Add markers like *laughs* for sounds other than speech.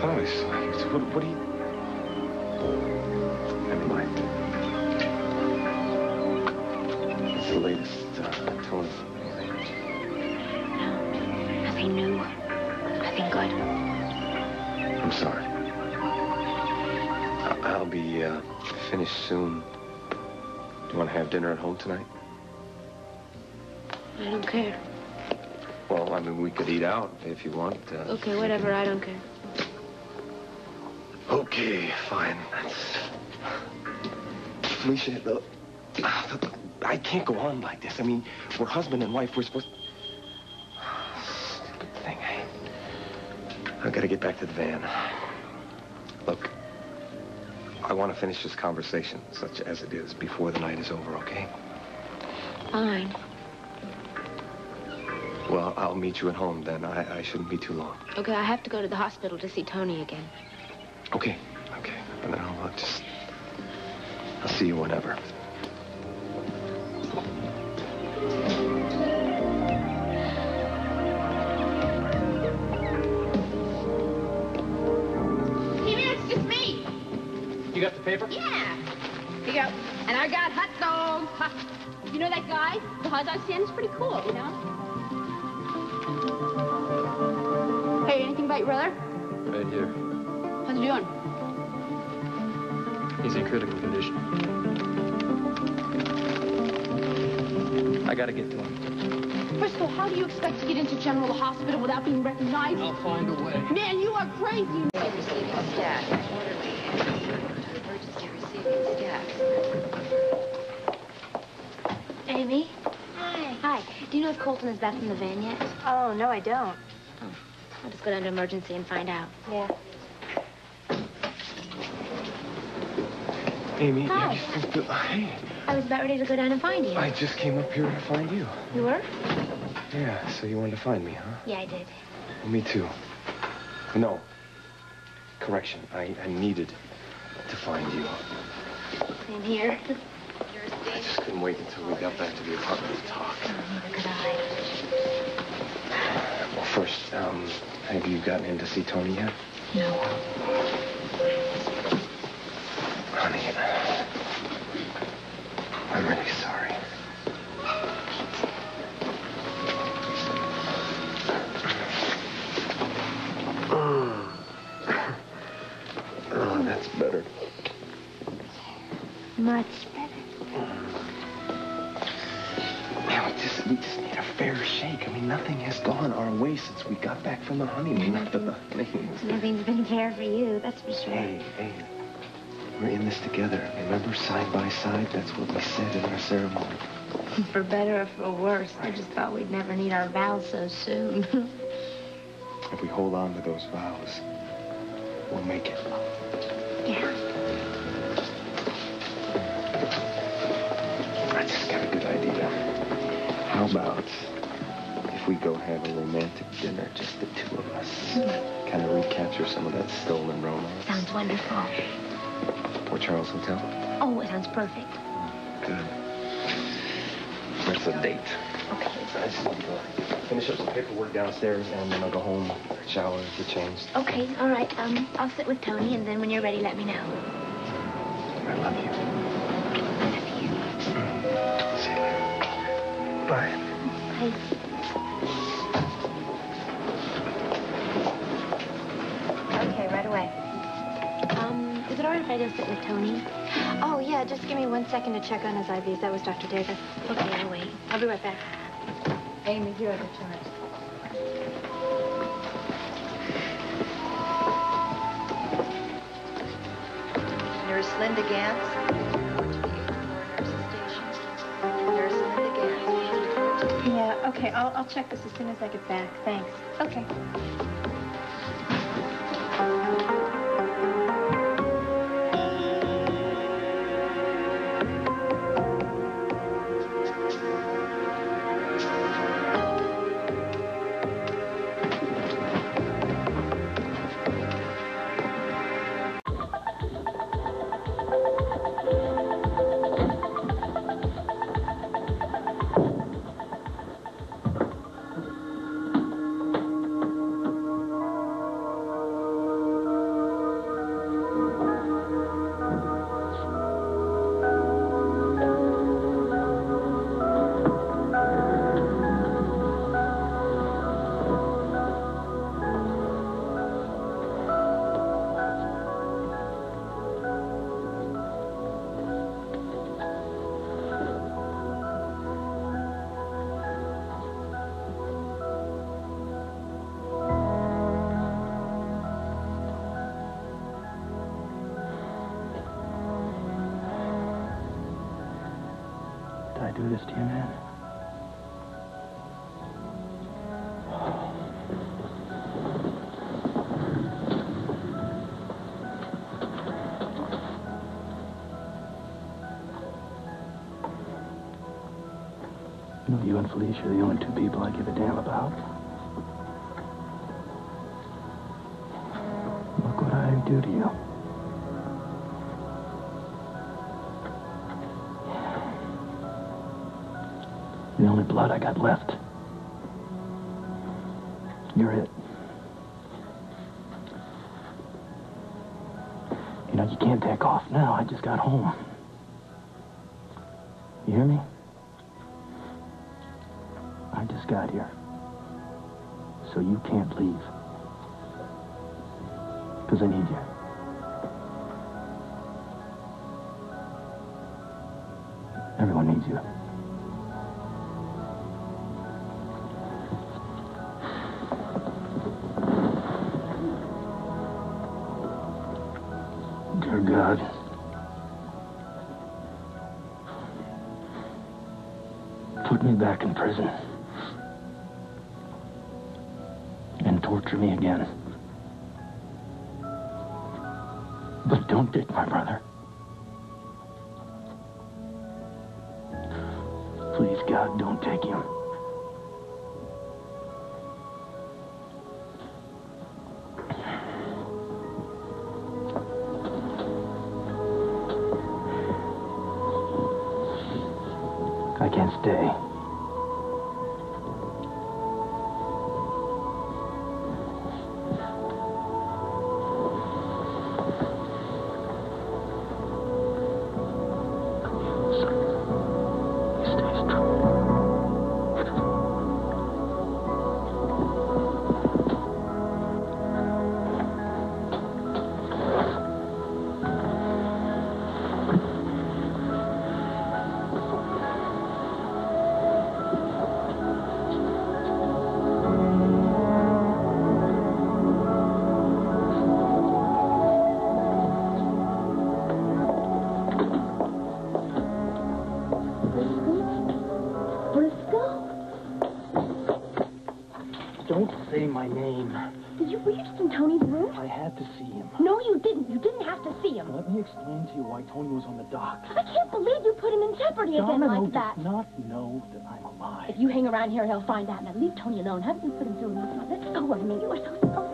I thought I saw you. What, what are you... Never mind. It's the latest uh, Tony. No, nothing new. Nothing good. I'm sorry. I- I'll be uh, finished soon. Do you want to have dinner at home tonight? I don't care. Well, I mean, we could eat out if you want. Uh, Okay, whatever. I don't care. Okay, fine. Felicia, look, look, I can't go on like this. I mean, we're husband and wife. We're supposed. Stupid thing. I. I've got to get back to the van. Look, I want to finish this conversation, such as it is, before the night is over. Okay? Fine. Well, I'll meet you at home then. I, I shouldn't be too long. Okay, I have to go to the hospital to see Tony again. Okay, okay. And then I'll uh, just. I'll see you whenever. Hey, man, it's just me. You got the paper? Yeah. Here you go. And I got hot dogs. Hot. You know that guy? The hot dog stand is pretty cool, you know? Hey, anything about your brother? Right here. How's he doing? He's in critical condition. I gotta get to him. First of all, how do you expect to get into General Hospital without being recognized? I'll find a way. Man, you are crazy. Receiving staff. Orderly. Emergency receiving staff. Amy? Hi. Hi. Do you know if Colton is back from the van yet? Oh, no, I don't. Oh. I'll just go down to emergency and find out. Yeah. Amy, Hi. hey, I was about ready to go down and find you. I just came up here to find you. You were? Yeah, so you wanted to find me, huh? Yeah, I did. Me too. No. Correction. I, I needed to find you. Same here. I just couldn't wait until we got back to the apartment to talk. Neither could I. Well, first, um, have you gotten in to see Tony yet? No. Honey, I'm really sorry. *clears throat* Oh, that's better. Much better. Man, we just, we just need a fair shake. I mean, nothing has gone our way since we got back from the honeymoon. Not that the honeymoon. Nothing's been fair for you, that's for sure. Hey, hey, we're in this together. Remember, side by side? That's what we said in our ceremony. *laughs* For better or for worse. I just thought we'd never need our vows so soon. *laughs* If we hold on to those vows, we'll make it. yeah. I just got a good idea. How about if we go have a romantic dinner, just the two of us? *laughs* Kind of recapture some of that stolen romance. Sounds wonderful. Charles Hotel? Oh, it sounds perfect. Good. That's a date. Okay. I just need to go finish up some paperwork downstairs, and then I'll go home, shower, get changed. Okay, all right. Um, I'll sit with Tony, and then when you're ready, let me know. I love you. I love you. See you later. Bye. Bye. I go sit with Tony? Oh, yeah, just give me one second to check on his IVs. That was Dr. Davis. Okay, I'll wait. I'll be right back. Amy, here are the charts. Nurse Linda Gantz. Report to the Airport Nurses Station. Nurse Linda Gantz. Report to the Yeah, okay, I'll, I'll check this as soon as I get back. Thanks. Okay. This to you, man? You know, you and Felicia are the only two people I give a damn about. Look what I do to you. The only blood I got left. You're it. You know, you can't take off now. I just got home. You hear me? I just got here. So you can't leave. Because I need you. Everyone needs you. Put me back in prison. And torture me again. But don't take my brother. Please, God, don't take him. I can't stay. Stay Don't say my name. Did you, were you just in Tony's room? I had to see him. No, you didn't. You didn't have to see him. Let me explain to you why Tony was on the dock. I can't believe you put him in jeopardy again like that. does not know that I'm alive. If you hang around here, he'll find out. Now leave Tony alone. Haven't you put him through enough? Let's go, I mean. You are so selfish.